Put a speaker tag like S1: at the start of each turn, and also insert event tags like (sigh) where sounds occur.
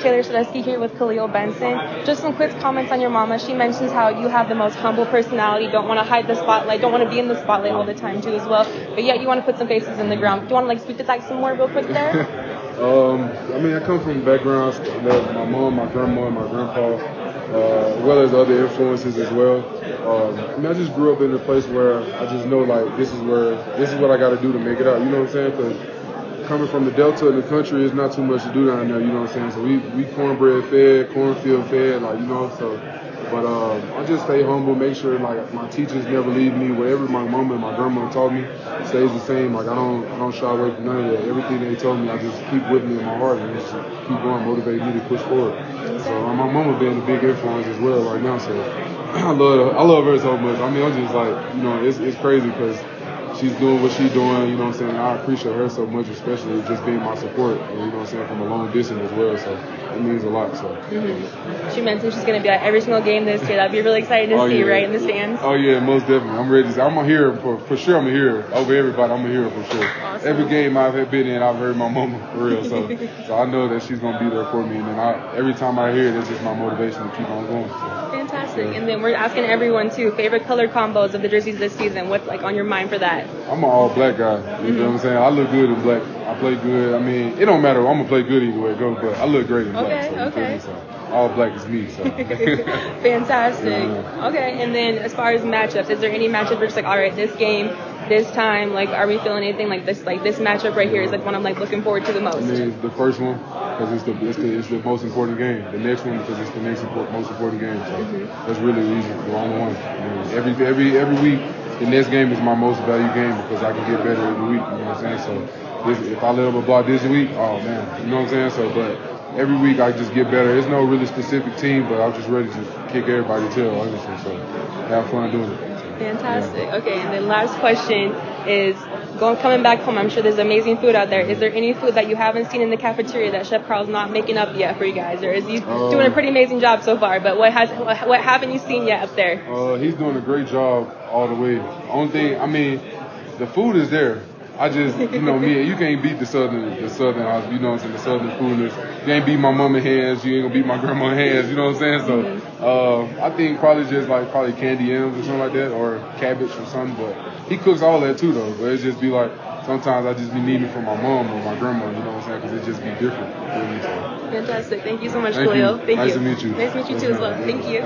S1: Taylor Sadusky here with Kahlil Benson. Just some quick comments on your mama. She mentions how you have the most humble personality, don't want to hide the spotlight, don't want to be in the spotlight all the time too as well. But yet you want to put some faces in the ground. Do you want to like speak to that some more real quick there? (laughs)
S2: um, I mean, I come from backgrounds that my mom, my grandma, and my grandpa, uh, as well as other influences as well. Um, I mean, I just grew up in a place where I just know like this is where this is what I got to do to make it out. You know what I'm saying? Because coming from the Delta in the country, is not too much to do down there. You know what I'm saying? So we we cornbread fed, cornfield fed, like you know. So, but um, I just stay humble, make sure like my teachers never leave me. Whatever my mom and my grandma taught me stays the same. Like I don't I don't shy away from none of that. Everything they told me, I just keep with me in my heart and just keep going, motivate me to push forward. So my mama been a big influence as well right now. So (clears throat) I love I love her so much. I mean, I'm just like you know, it's it's crazy because she's doing what she's doing, you know what I'm saying? I appreciate her so much, especially just being my support, you know what I'm saying, from a long distance as well. So it means a lot. So
S1: mm-hmm. she mentioned she's going to be at every single game this year. That'd be really exciting to
S2: oh,
S1: see,
S2: yeah.
S1: right in the stands.
S2: Oh yeah, most definitely. I'm ready. To, I'm a hero for for sure. I'm a hero over everybody. I'm a hero for sure.
S1: Awesome.
S2: Every game I've been in, I've heard my mama for real. So (laughs) so I know that she's going to be there for me, and then I, every time I hear it, it's just my motivation to keep on going. So.
S1: And then we're asking everyone too, favorite color combos of the jerseys this season. What's like on your mind for that?
S2: I'm an all black guy. You mm-hmm. know what I'm saying? I look good in black. I play good. I mean, it don't matter. I'm gonna play good either way it goes, but I look great in black.
S1: Okay, so okay.
S2: So all black is me. So (laughs)
S1: fantastic. Yeah. Okay, and then as far as matchups, is there any matchup where it's like, all right, this game, this time, like, are we feeling anything like this? Like this matchup right here is like one I'm like looking forward to the most. I
S2: mean, the first one because it's the, it's the it's the most important game. The next one because it's the next most important game. So mm-hmm. that's really easy, the only one. I mean, every every every week, the next game is my most valued game because I can get better every week. You know what I'm saying? So this, if I let up a block this week, oh man, you know what I'm saying? So, but every week I just get better. There's no really specific team, but I'm just ready to kick everybody's tail, honestly. So have fun doing it.
S1: Fantastic. Yeah. Okay, and then last question is going coming back home. I'm sure there's amazing food out there. Is there any food that you haven't seen in the cafeteria that Chef Carl's not making up yet for you guys, or is he uh, doing a pretty amazing job so far? But what has what, what haven't you seen yet up there?
S2: Uh, he's doing a great job all the way. Only thing, I mean, the food is there. I just, you know, me, you can't beat the southern, the southern house, you know what I'm saying, the southern foodness. You ain't beat my mama hands, you ain't gonna beat my grandma hands, you know what I'm saying? So, uh, I think probably just like probably candy M's or something like that, or cabbage or something. But he cooks all that too, though. But it just be like sometimes I just be needing from my mom or my grandma, you know what I'm saying? Because it just be different.
S1: Fantastic. Thank you so much, Kahlil. Thank
S2: nice
S1: you.
S2: to meet you.
S1: Nice to meet you too as well. Thank you.